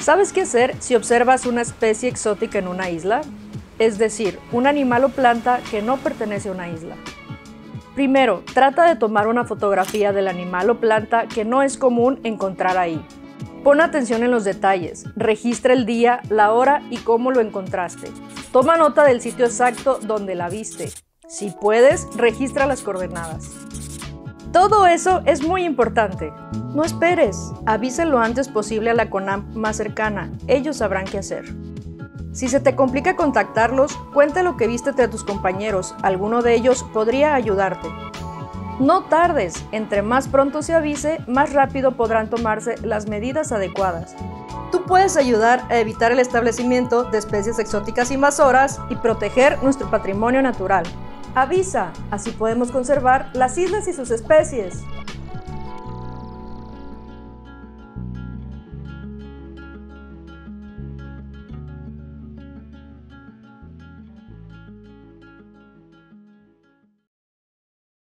¿Sabes qué hacer si observas una especie exótica en una isla? Es decir, un animal o planta que no pertenece a una isla. Primero, trata de tomar una fotografía del animal o planta que no es común encontrar ahí. Pon atención en los detalles, registra el día, la hora y cómo lo encontraste. Toma nota del sitio exacto donde la viste. Si puedes, registra las coordenadas. Todo eso es muy importante. No esperes, avisa lo antes posible a la CONAM más cercana, ellos sabrán qué hacer. Si se te complica contactarlos, cuenta lo que viste a tus compañeros, alguno de ellos podría ayudarte. No tardes, entre más pronto se avise, más rápido podrán tomarse las medidas adecuadas. Tú puedes ayudar a evitar el establecimiento de especies exóticas invasoras y proteger nuestro patrimonio natural. Avisa, así podemos conservar las islas y sus especies.